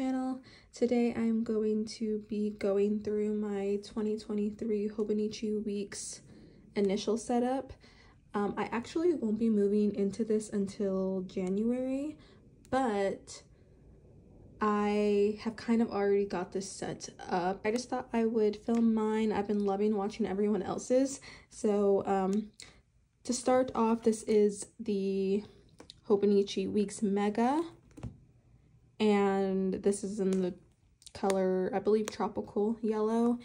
channel. Today I'm going to be going through my 2023 Hobonichi Weeks initial setup. Um, I actually won't be moving into this until January, but I have kind of already got this set up. I just thought I would film mine. I've been loving watching everyone else's. So um, to start off, this is the Hobonichi Weeks Mega and this is in the color, I believe, tropical yellow,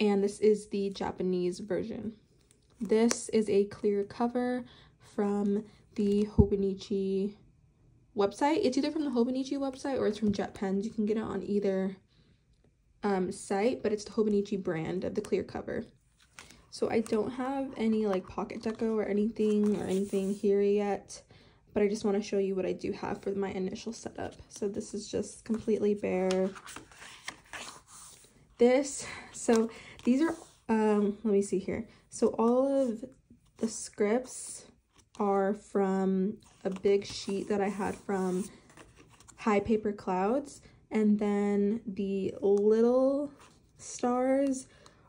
and this is the Japanese version. This is a clear cover from the Hobonichi website. It's either from the Hobonichi website or it's from Jet Pens. You can get it on either um, site, but it's the Hobonichi brand of the clear cover. So I don't have any like pocket deco or anything or anything here yet but I just want to show you what I do have for my initial setup. So this is just completely bare. This, so these are, um, let me see here. So all of the scripts are from a big sheet that I had from High Paper Clouds. And then the little stars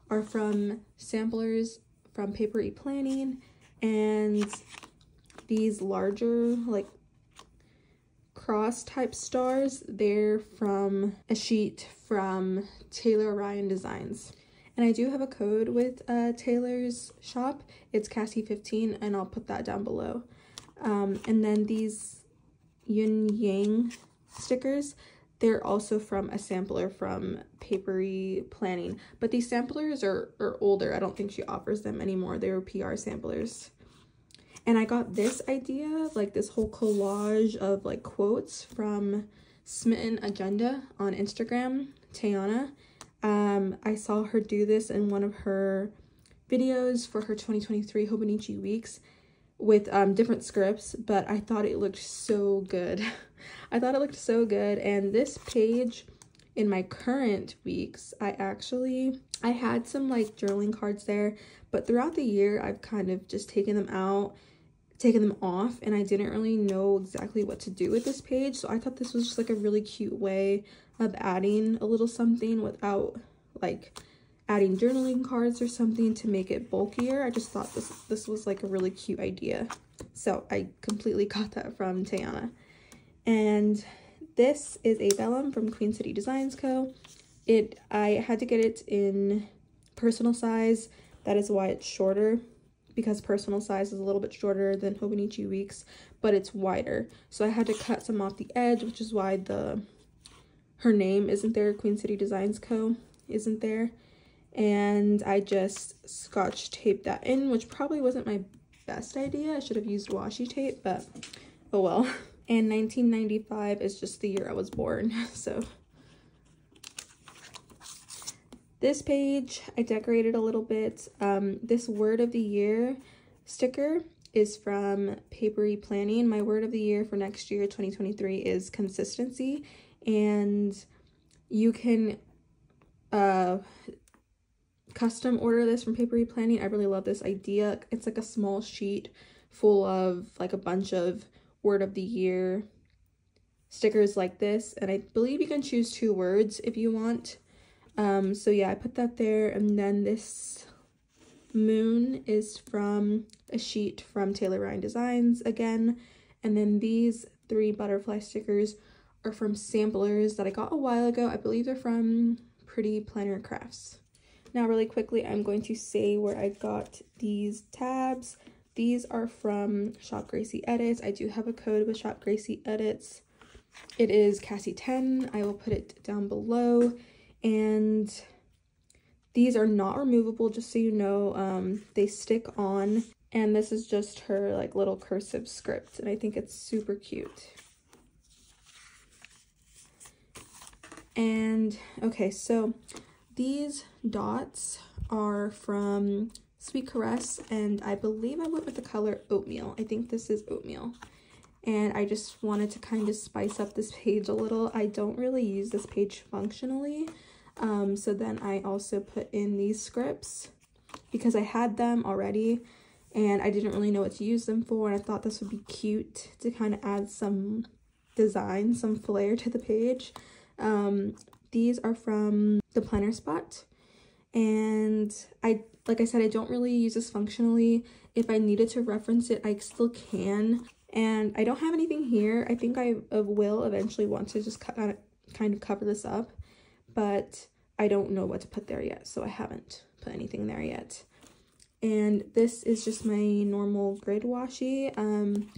are from samplers from Paper E Planning. And these larger like cross type stars. They're from a sheet from Taylor Ryan Designs. And I do have a code with uh, Taylor's shop. It's Cassie15 and I'll put that down below. Um, and then these yin yang stickers, they're also from a sampler from Papery Planning. But these samplers are, are older. I don't think she offers them anymore. They were PR samplers. And I got this idea, like this whole collage of like quotes from Smitten Agenda on Instagram, Tayana. Um, I saw her do this in one of her videos for her 2023 Hobonichi Weeks with um, different scripts, but I thought it looked so good. I thought it looked so good. And this page in my current weeks, I actually, I had some like journaling cards there, but throughout the year, I've kind of just taken them out taken them off and I didn't really know exactly what to do with this page. So I thought this was just like a really cute way of adding a little something without like adding journaling cards or something to make it bulkier. I just thought this, this was like a really cute idea. So I completely got that from Tayana. And this is a vellum from Queen City Designs Co. It I had to get it in personal size. That is why it's shorter because personal size is a little bit shorter than Hobonichi Weeks, but it's wider. So I had to cut some off the edge, which is why the her name isn't there, Queen City Designs Co. isn't there. And I just scotch taped that in, which probably wasn't my best idea. I should have used washi tape, but oh well. And 1995 is just the year I was born, so this page, I decorated a little bit. Um, this word of the year sticker is from Papery Planning. My word of the year for next year, 2023, is consistency. And you can uh, custom order this from Papery Planning. I really love this idea. It's like a small sheet full of like a bunch of word of the year stickers like this. And I believe you can choose two words if you want. Um, so yeah, I put that there. And then this moon is from a sheet from Taylor Ryan Designs again. And then these three butterfly stickers are from samplers that I got a while ago. I believe they're from Pretty Planner Crafts. Now really quickly, I'm going to say where I got these tabs. These are from Shop Gracie Edits. I do have a code with Shop Gracie Edits. It is Cassie10. I will put it down below and these are not removable just so you know. Um, they stick on and this is just her like little cursive script and I think it's super cute. And okay so these dots are from Sweet Caress and I believe I went with the color oatmeal. I think this is oatmeal. And I just wanted to kind of spice up this page a little. I don't really use this page functionally um, so then I also put in these scripts because I had them already and I didn't really know what to use them for and I thought this would be cute to kind of add some design, some flair to the page. Um, these are from the planner spot. And I, like I said, I don't really use this functionally. If I needed to reference it, I still can. And I don't have anything here. I think I will eventually want to just kind of cover this up. But I don't know what to put there yet. So I haven't put anything there yet. And this is just my normal grid washi. Um,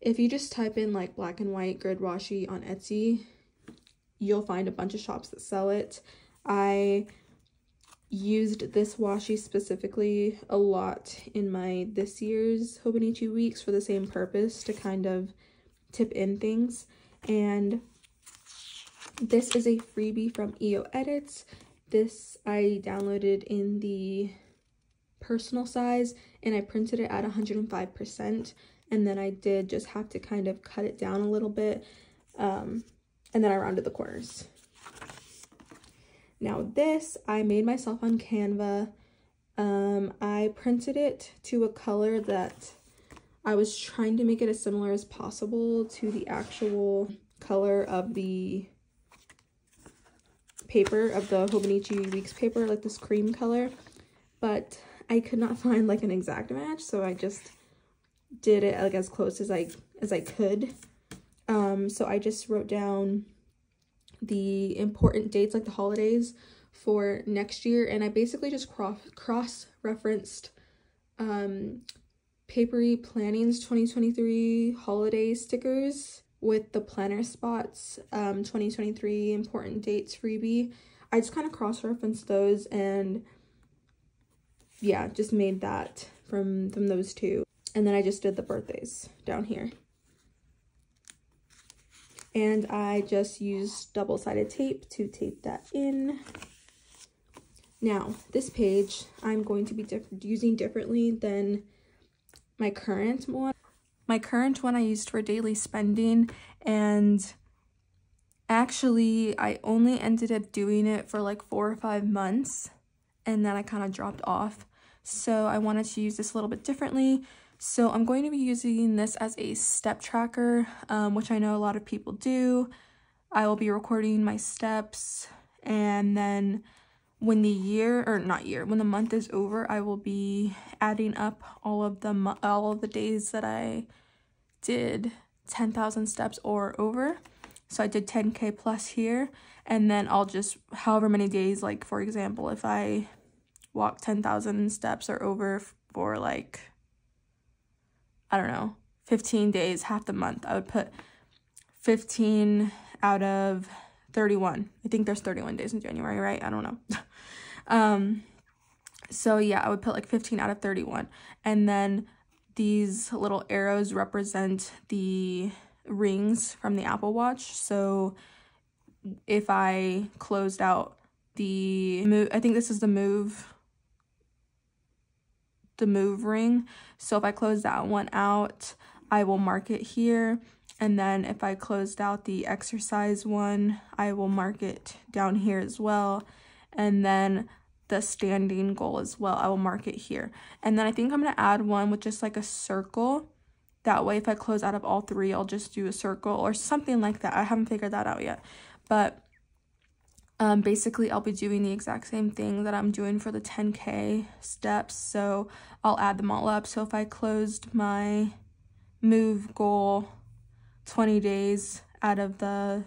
if you just type in like black and white grid washi on Etsy, you'll find a bunch of shops that sell it. I used this washi specifically a lot in my this year's Hobonichi weeks for the same purpose to kind of tip in things. And this is a freebie from EO Edits. This I downloaded in the personal size and I printed it at 105% and then I did just have to kind of cut it down a little bit um, and then I rounded the corners. Now this I made myself on Canva. Um, I printed it to a color that I was trying to make it as similar as possible to the actual color of the paper, of the Hobonichi Weeks paper, like this cream color. But I could not find like an exact match, so I just did it like as close as I as I could. Um, so I just wrote down the important dates like the holidays for next year and I basically just cross cross referenced um papery plannings 2023 holiday stickers with the planner spots um 2023 important dates freebie I just kind of cross referenced those and yeah just made that from from those two and then I just did the birthdays down here. And I just used double-sided tape to tape that in. Now, this page I'm going to be diff using differently than my current one. My current one I used for daily spending and actually I only ended up doing it for like four or five months and then I kind of dropped off. So I wanted to use this a little bit differently. So I'm going to be using this as a step tracker, um, which I know a lot of people do. I will be recording my steps and then when the year or not year when the month is over I will be adding up all of the all of the days that I did 10,000 steps or over so I did 10k plus here and then I'll just however many days like for example if I walk 10,000 steps or over for like I don't know, 15 days, half the month. I would put 15 out of 31. I think there's 31 days in January, right? I don't know. um, so yeah, I would put like 15 out of 31. And then these little arrows represent the rings from the Apple Watch. So if I closed out the move, I think this is the move the move ring. So if I close that one out, I will mark it here. And then if I closed out the exercise one, I will mark it down here as well. And then the standing goal as well, I will mark it here. And then I think I'm going to add one with just like a circle. That way, if I close out of all three, I'll just do a circle or something like that. I haven't figured that out yet. But um, basically, I'll be doing the exact same thing that I'm doing for the 10K steps. So I'll add them all up. So if I closed my move goal 20 days out of the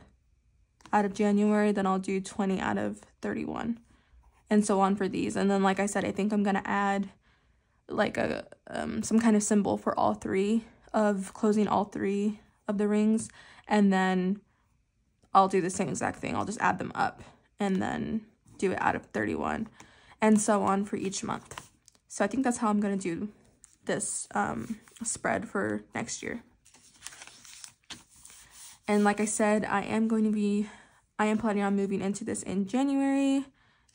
out of January, then I'll do 20 out of 31 and so on for these. And then, like I said, I think I'm going to add like a um, some kind of symbol for all three of closing all three of the rings. And then I'll do the same exact thing. I'll just add them up and then do it out of 31 and so on for each month. So I think that's how I'm going to do this um, spread for next year. And like I said, I am going to be, I am planning on moving into this in January.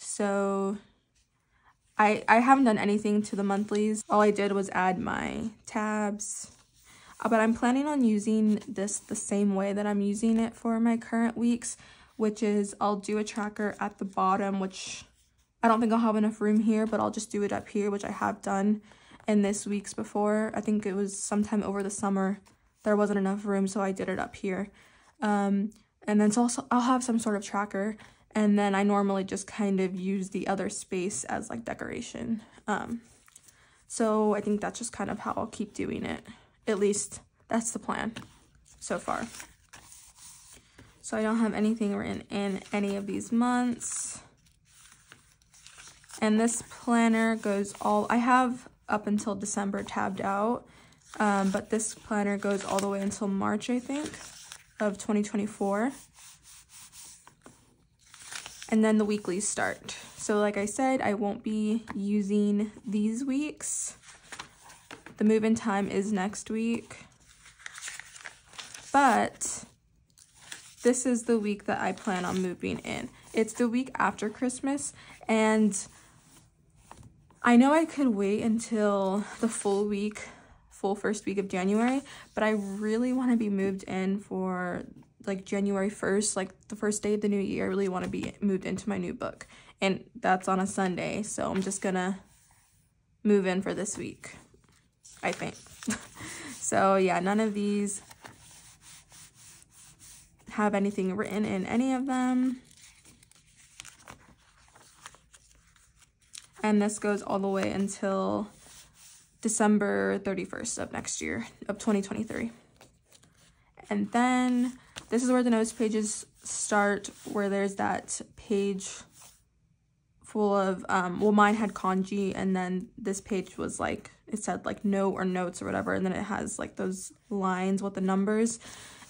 So I, I haven't done anything to the monthlies. All I did was add my tabs. Uh, but I'm planning on using this the same way that I'm using it for my current weeks which is I'll do a tracker at the bottom, which I don't think I'll have enough room here, but I'll just do it up here, which I have done in this week's before. I think it was sometime over the summer. There wasn't enough room, so I did it up here. Um, And then so also I'll have some sort of tracker and then I normally just kind of use the other space as like decoration. Um, so I think that's just kind of how I'll keep doing it. At least that's the plan so far. So I don't have anything written in any of these months. And this planner goes all, I have up until December tabbed out, um, but this planner goes all the way until March, I think, of 2024 and then the weeklies start. So like I said, I won't be using these weeks. The move-in time is next week. But this is the week that I plan on moving in. It's the week after Christmas and I know I could wait until the full week, full first week of January, but I really want to be moved in for like January 1st, like the first day of the new year, I really want to be moved into my new book. And that's on a Sunday, so I'm just gonna move in for this week, I think. so yeah, none of these have anything written in any of them. And this goes all the way until December 31st of next year, of 2023. And then this is where the notes pages start, where there's that page full of, um, well, mine had kanji, and then this page was like, it said like note or notes or whatever, and then it has like those lines with the numbers.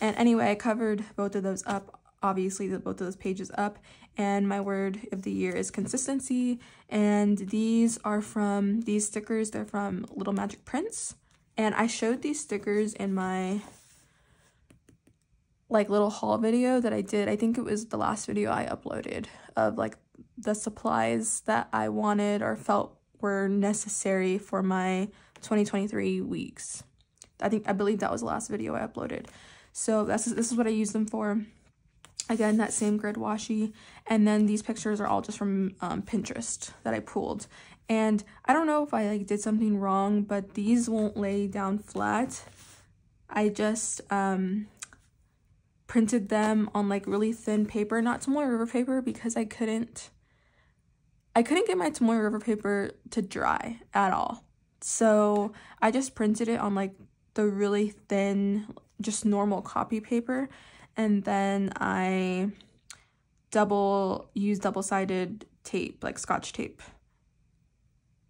And anyway, I covered both of those up, obviously the, both of those pages up, and my word of the year is consistency, and these are from, these stickers, they're from Little Magic Prints, and I showed these stickers in my like little haul video that I did. I think it was the last video I uploaded of like the supplies that I wanted or felt were necessary for my 2023 weeks. I think I believe that was the last video I uploaded. So that's this is what I use them for. Again, that same grid washi. And then these pictures are all just from um, Pinterest that I pulled. And I don't know if I like did something wrong, but these won't lay down flat. I just um, printed them on like really thin paper, not Tomoe River paper because I couldn't, I couldn't get my Tomoe River paper to dry at all. So I just printed it on like the really thin, just normal copy paper. And then I double, use double-sided tape, like scotch tape.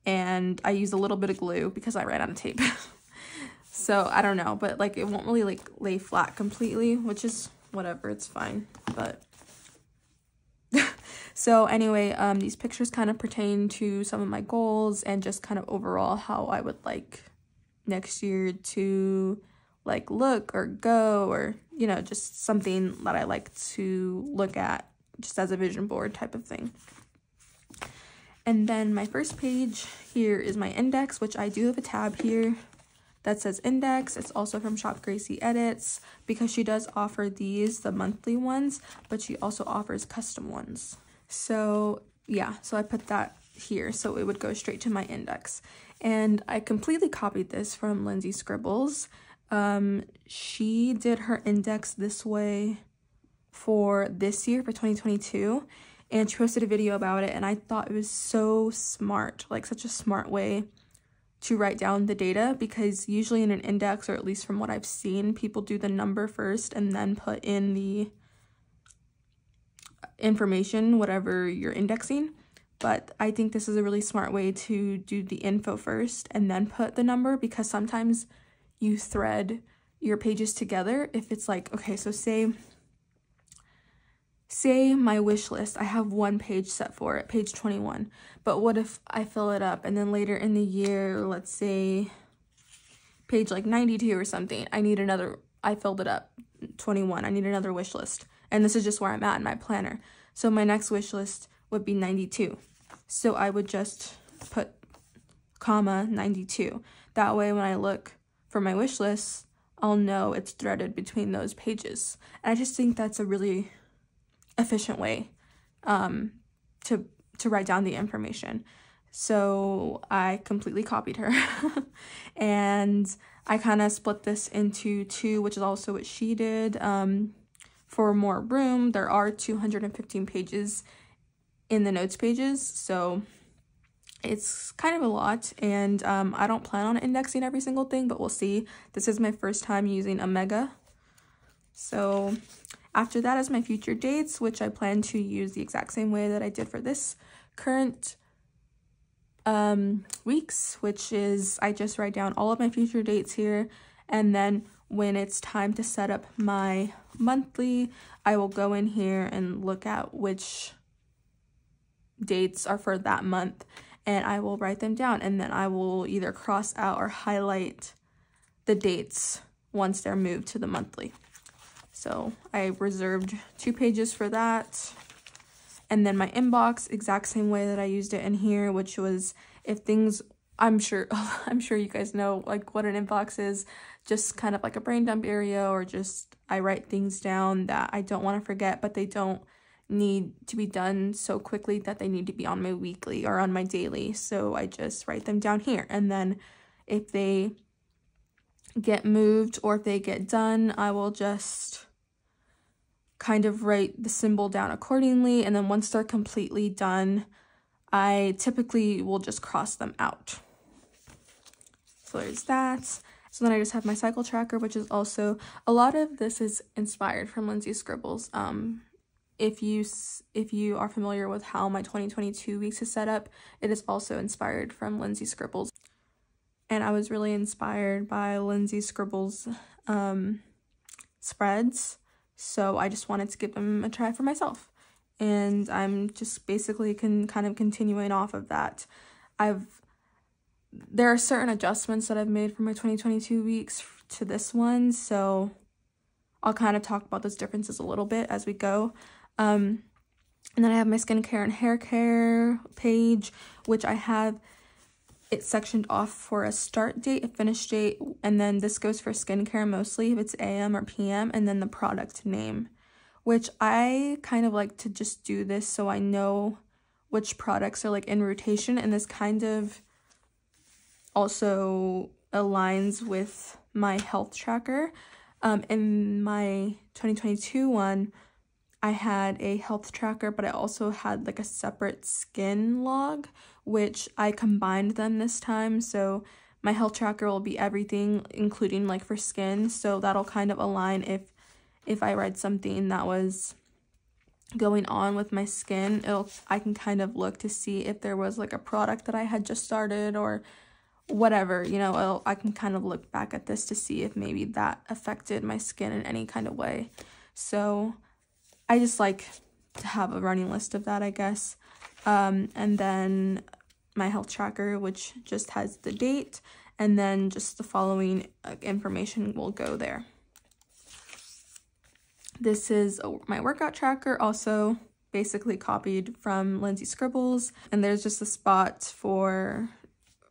And I used a little bit of glue because I ran out of tape. So I don't know, but like it won't really like lay flat completely, which is whatever, it's fine. But so anyway, um, these pictures kind of pertain to some of my goals and just kind of overall how I would like next year to like look or go or, you know, just something that I like to look at just as a vision board type of thing. And then my first page here is my index, which I do have a tab here that says index. It's also from Shop Gracie Edits because she does offer these, the monthly ones, but she also offers custom ones. So yeah, so I put that here so it would go straight to my index. And I completely copied this from Lindsay Scribbles. Um, she did her index this way for this year, for 2022, and she posted a video about it, and I thought it was so smart, like such a smart way to write down the data because usually in an index, or at least from what I've seen, people do the number first and then put in the information, whatever you're indexing. But I think this is a really smart way to do the info first and then put the number because sometimes you thread your pages together. If it's like, okay, so say say my wish list, I have one page set for it, page 21. But what if I fill it up and then later in the year, let's say page like 92 or something, I need another, I filled it up, 21, I need another wish list. And this is just where I'm at in my planner. So my next wish list would be 92. So I would just put comma 92. That way when I look for my wish list, I'll know it's threaded between those pages. And I just think that's a really efficient way um, to to write down the information. So I completely copied her and I kind of split this into two, which is also what she did um, for more room. There are 215 pages in the notes pages, so it's kind of a lot and um, I don't plan on indexing every single thing, but we'll see. This is my first time using a Mega. So after that is my future dates, which I plan to use the exact same way that I did for this current um, weeks, which is I just write down all of my future dates here. And then when it's time to set up my monthly, I will go in here and look at which dates are for that month and I will write them down and then I will either cross out or highlight the dates once they're moved to the monthly. So I reserved two pages for that. And then my inbox, exact same way that I used it in here, which was if things, I'm sure, I'm sure you guys know like what an inbox is, just kind of like a brain dump area or just I write things down that I don't want to forget, but they don't need to be done so quickly that they need to be on my weekly or on my daily. So I just write them down here. And then if they get moved or if they get done, I will just kind of write the symbol down accordingly. And then once they're completely done, I typically will just cross them out. So there's that. So then I just have my cycle tracker, which is also, a lot of this is inspired from Lindsay Scribbles. Um, if you if you are familiar with how my 2022 weeks is set up, it is also inspired from Lindsay Scribbles. And I was really inspired by Lindsay Scribbles um, spreads, so I just wanted to give them a try for myself. And I'm just basically can kind of continuing off of that. I've there are certain adjustments that I've made for my 2022 weeks to this one, so I'll kind of talk about those differences a little bit as we go. Um, and then I have my skincare and hair care page, which I have it sectioned off for a start date, a finish date, and then this goes for skincare mostly if it's AM or PM, and then the product name, which I kind of like to just do this so I know which products are like in rotation, and this kind of also aligns with my health tracker. Um, in my 2022 one, I had a health tracker, but I also had like a separate skin log, which I combined them this time. So my health tracker will be everything, including like for skin. So that'll kind of align if if I read something that was going on with my skin, it'll I can kind of look to see if there was like a product that I had just started or whatever, you know, I can kind of look back at this to see if maybe that affected my skin in any kind of way. So I just like to have a running list of that, I guess. Um, and then my health tracker, which just has the date, and then just the following information will go there. This is a, my workout tracker, also basically copied from Lindsay Scribbles, and there's just a spot for,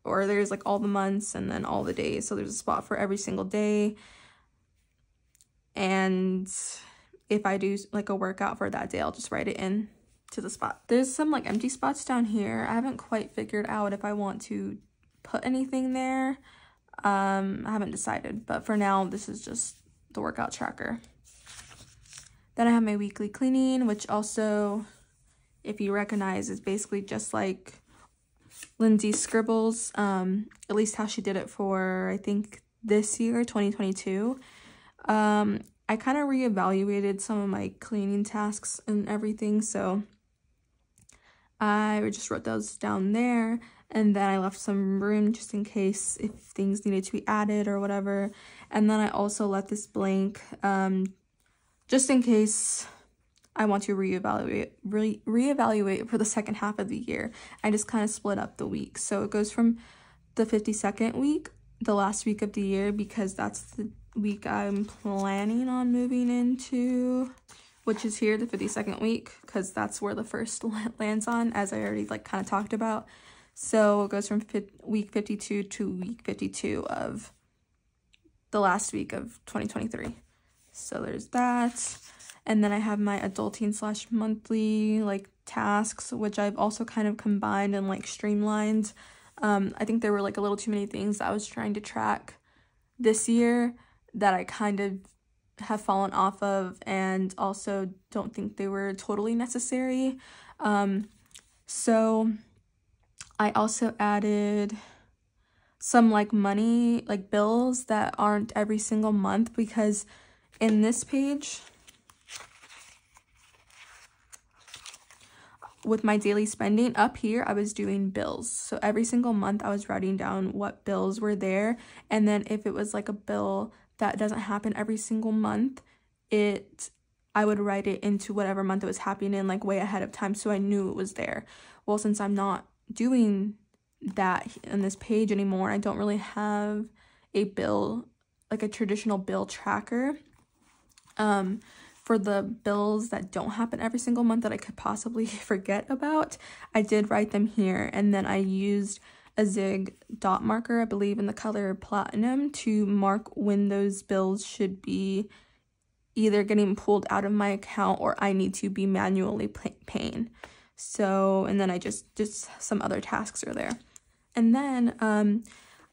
or there's like all the months and then all the days, so there's a spot for every single day. And if I do like a workout for that day, I'll just write it in to the spot. There's some like empty spots down here. I haven't quite figured out if I want to put anything there. Um, I haven't decided, but for now, this is just the workout tracker. Then I have my weekly cleaning, which also, if you recognize, is basically just like Lindsay Scribbles, um, at least how she did it for, I think, this year, 2022. Um, I kind of reevaluated some of my cleaning tasks and everything, so I just wrote those down there and then I left some room just in case if things needed to be added or whatever. And then I also left this blank um, just in case I want to reevaluate re reevaluate for the second half of the year. I just kind of split up the week. So it goes from the 52nd week, the last week of the year, because that's the week I'm planning on moving into, which is here, the 52nd week, because that's where the first lands on, as I already like kind of talked about. So it goes from week 52 to week 52 of the last week of 2023. So there's that. And then I have my adulting slash monthly like tasks, which I've also kind of combined and like streamlined. Um, I think there were like a little too many things I was trying to track this year that I kind of have fallen off of and also don't think they were totally necessary. Um, so I also added some like money, like bills that aren't every single month because in this page, with my daily spending up here i was doing bills so every single month i was writing down what bills were there and then if it was like a bill that doesn't happen every single month it i would write it into whatever month it was happening in like way ahead of time so i knew it was there. Well since i'm not doing that in this page anymore i don't really have a bill like a traditional bill tracker um for the bills that don't happen every single month that I could possibly forget about, I did write them here and then I used a Zig dot marker, I believe in the color platinum, to mark when those bills should be either getting pulled out of my account or I need to be manually paying. So, and then I just, just some other tasks are there. And then um,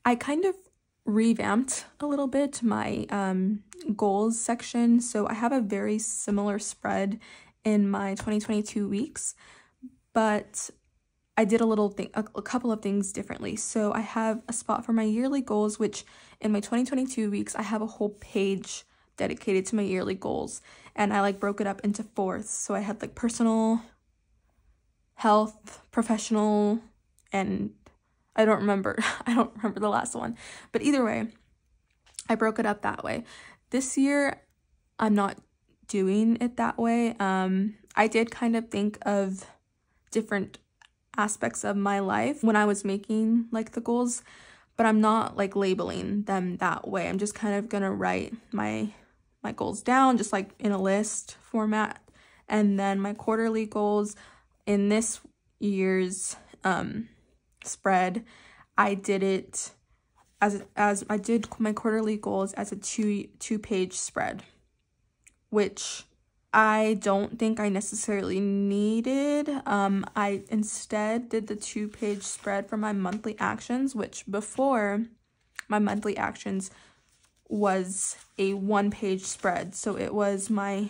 I kind of revamped a little bit my um, goals section. So I have a very similar spread in my 2022 weeks, but I did a little thing, a, a, couple of things differently. So I have a spot for my yearly goals, which in my 2022 weeks, I have a whole page dedicated to my yearly goals. And I like broke it up into fourths. So I had like personal, health, professional, and I don't remember. I don't remember the last one. But either way, I broke it up that way. This year, I'm not doing it that way. Um, I did kind of think of different aspects of my life when I was making like the goals, but I'm not like labeling them that way. I'm just kind of gonna write my my goals down just like in a list format and then my quarterly goals in this year's um spread I did it as as I did my quarterly goals as a two two page spread, which I don't think I necessarily needed. Um, I instead did the two page spread for my monthly actions, which before my monthly actions was a one page spread. So it was my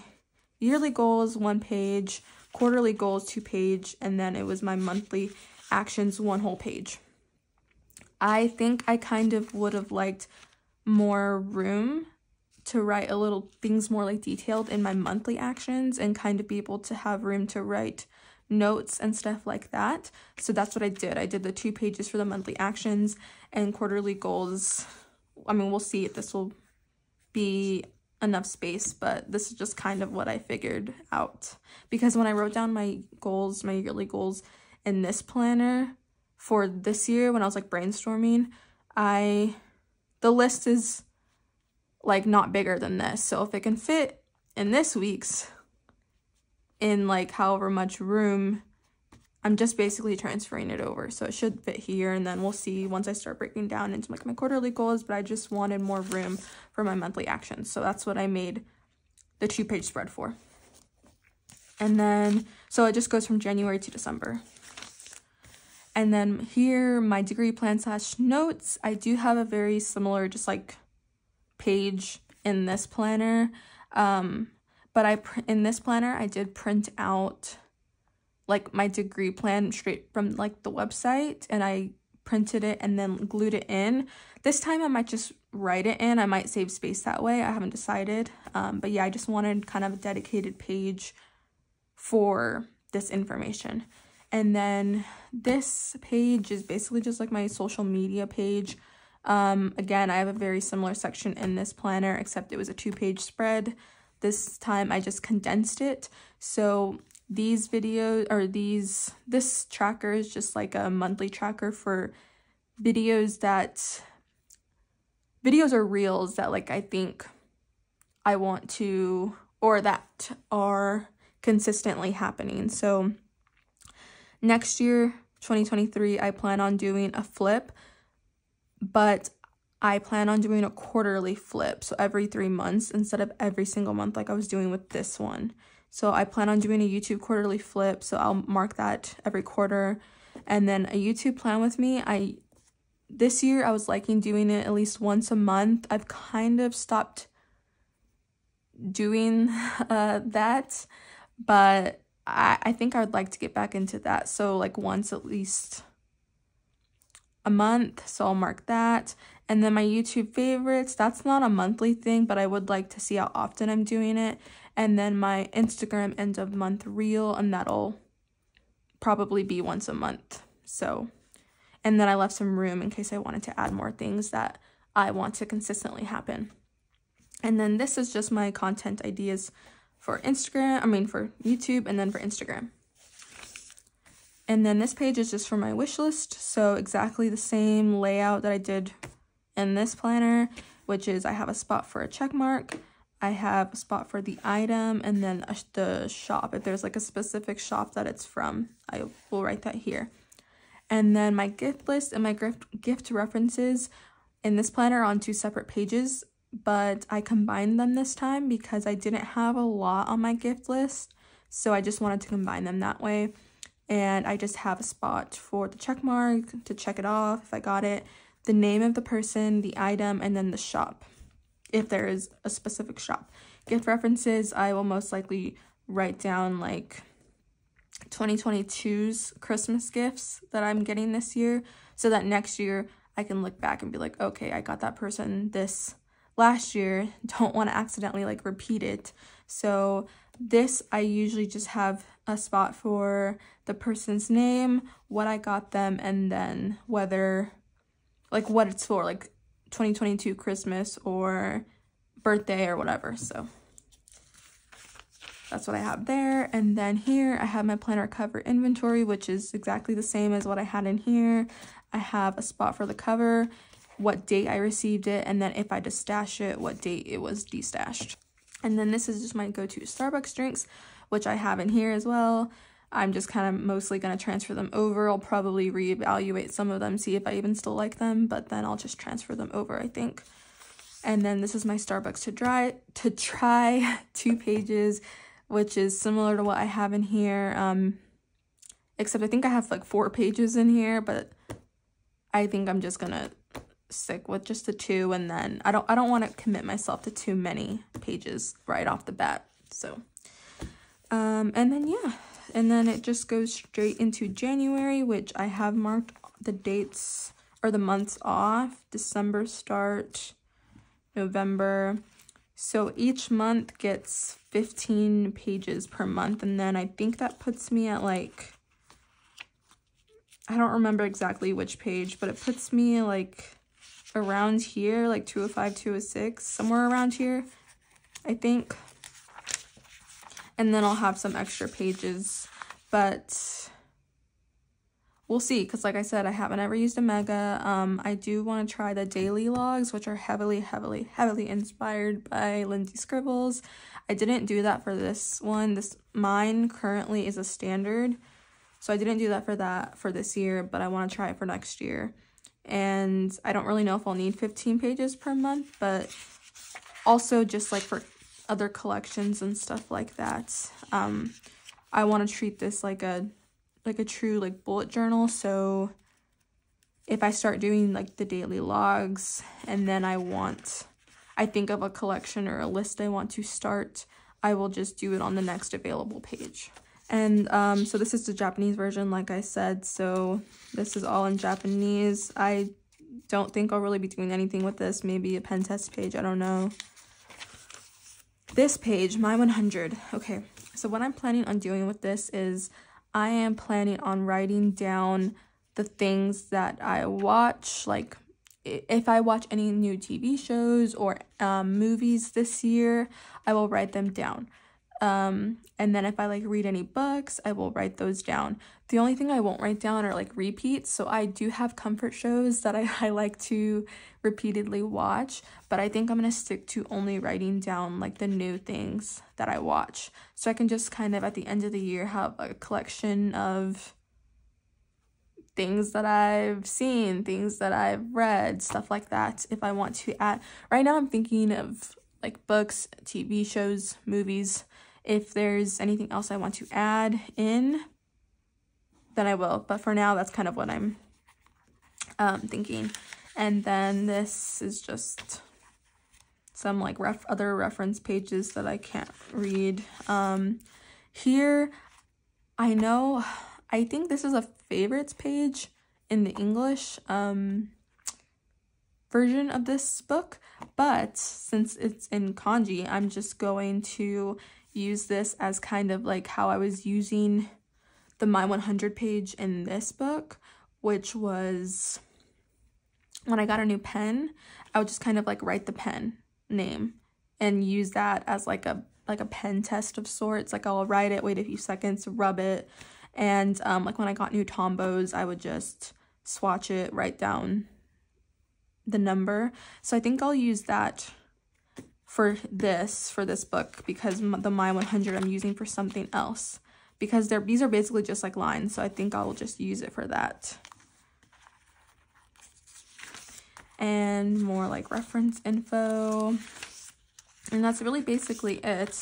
yearly goals, one page, quarterly goals, two page, and then it was my monthly actions, one whole page. I think I kind of would have liked more room to write a little things more like detailed in my monthly actions and kind of be able to have room to write notes and stuff like that. So that's what I did. I did the two pages for the monthly actions and quarterly goals. I mean, we'll see if this will be enough space, but this is just kind of what I figured out. Because when I wrote down my goals, my yearly goals in this planner, for this year when I was like brainstorming, I the list is like not bigger than this. So if it can fit in this week's in like however much room, I'm just basically transferring it over. So it should fit here and then we'll see once I start breaking down into like my quarterly goals, but I just wanted more room for my monthly actions. So that's what I made the two page spread for. And then, so it just goes from January to December. And then here, my degree plan slash notes. I do have a very similar, just like page in this planner. Um, but I in this planner, I did print out like my degree plan straight from like the website and I printed it and then glued it in. This time I might just write it in. I might save space that way. I haven't decided. Um, but yeah, I just wanted kind of a dedicated page for this information. And then this page is basically just like my social media page. Um, again, I have a very similar section in this planner, except it was a two-page spread. This time I just condensed it. So these videos, or these, this tracker is just like a monthly tracker for videos that, videos or reels that like I think I want to, or that are consistently happening. So Next year, 2023, I plan on doing a flip, but I plan on doing a quarterly flip, so every three months instead of every single month like I was doing with this one. So I plan on doing a YouTube quarterly flip, so I'll mark that every quarter. And then a YouTube plan with me, I this year I was liking doing it at least once a month. I've kind of stopped doing uh, that, but I, I think I would like to get back into that. So like once at least a month. So I'll mark that. And then my YouTube favorites, that's not a monthly thing, but I would like to see how often I'm doing it. And then my Instagram end of month reel, and that'll probably be once a month. So, and then I left some room in case I wanted to add more things that I want to consistently happen. And then this is just my content ideas for Instagram, I mean for YouTube, and then for Instagram. And then this page is just for my wish list. So exactly the same layout that I did in this planner, which is I have a spot for a check mark, I have a spot for the item, and then a, the shop. If there's like a specific shop that it's from, I will write that here. And then my gift list and my gift, gift references in this planner on two separate pages, but I combined them this time because I didn't have a lot on my gift list. So I just wanted to combine them that way and I just have a spot for the check mark to check it off if I got it, the name of the person, the item, and then the shop if there is a specific shop. Gift references, I will most likely write down like 2022's Christmas gifts that I'm getting this year so that next year I can look back and be like, okay, I got that person this last year. Don't want to accidentally like repeat it. So this, I usually just have a spot for the person's name, what I got them, and then whether, like, what it's for, like 2022 Christmas or birthday or whatever. So that's what I have there. And then here I have my planner cover inventory, which is exactly the same as what I had in here. I have a spot for the cover, what date I received it, and then if I destash it, what date it was destashed. And then this is just my go-to Starbucks drinks, which I have in here as well. I'm just kind of mostly going to transfer them over. I'll probably reevaluate some of them, see if I even still like them, but then I'll just transfer them over, I think. And then this is my Starbucks to try, to try two pages, which is similar to what I have in here. Um, except I think I have like four pages in here, but I think I'm just going to stick with just the two and then I don't I don't want to commit myself to too many pages right off the bat. So um and then yeah, and then it just goes straight into January, which I have marked the dates or the months off. December start, November. So each month gets 15 pages per month and then I think that puts me at like I don't remember exactly which page, but it puts me like around here, like 205, 206, somewhere around here, I think. And then I'll have some extra pages, but we'll see. Because like I said, I haven't ever used a Mega. Um, I do want to try the daily logs, which are heavily, heavily, heavily inspired by Lindsay Scribbles. I didn't do that for this one. This Mine currently is a standard. So I didn't do that for that for this year, but I want to try it for next year and I don't really know if I'll need 15 pages per month, but also just like for other collections and stuff like that. Um, I want to treat this like a like a true like bullet journal. So if I start doing like the daily logs and then I want I think of a collection or a list I want to start, I will just do it on the next available page. And um, so this is the Japanese version, like I said. So this is all in Japanese. I don't think I'll really be doing anything with this. Maybe a pen test page. I don't know. This page, my 100. Okay, so what I'm planning on doing with this is I am planning on writing down the things that I watch, like if I watch any new TV shows or um, movies this year, I will write them down. Um, and then if I like read any books, I will write those down. The only thing I won't write down are like repeats. So I do have comfort shows that I, I like to repeatedly watch, but I think I'm gonna stick to only writing down like the new things that I watch. So I can just kind of at the end of the year have a collection of things that I've seen, things that I've read, stuff like that. If I want to add, right now I'm thinking of like books, TV shows, movies if there's anything else I want to add in, then I will. But for now, that's kind of what I'm um, thinking. And then this is just some like ref other reference pages that I can't read. Um, here, I know, I think this is a favorites page in the English um, version of this book, but since it's in kanji, I'm just going to use this as kind of like how I was using the My 100 page in this book, which was when I got a new pen, I would just kind of like write the pen name and use that as like a like a pen test of sorts. Like I'll write it, wait a few seconds, rub it, and um, like when I got new Tombows, I would just swatch it, write down the number. So I think I'll use that for this, for this book, because the My 100 I'm using for something else. Because they're these are basically just like lines, so I think I'll just use it for that. And more like reference info. And that's really basically it.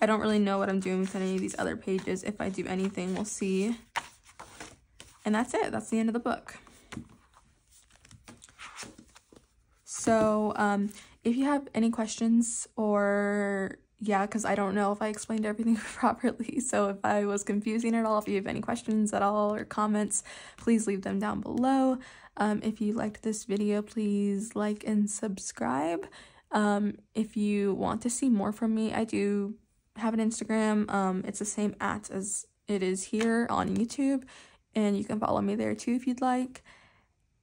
I don't really know what I'm doing with any of these other pages. If I do anything, we'll see. And that's it. That's the end of the book. So um, if you have any questions or yeah, because I don't know if I explained everything properly. So if I was confusing at all, if you have any questions at all or comments, please leave them down below. Um, if you liked this video, please like and subscribe. Um, if you want to see more from me, I do have an Instagram. Um, it's the same at as it is here on YouTube, and you can follow me there too if you'd like.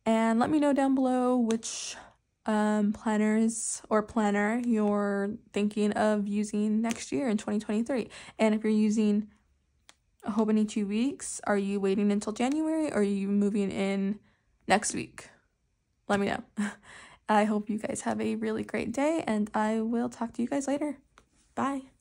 And let me know down below which um, planners or planner you're thinking of using next year in 2023. And if you're using Hobonichi weeks, are you waiting until January or are you moving in next week? Let me know. I hope you guys have a really great day and I will talk to you guys later. Bye.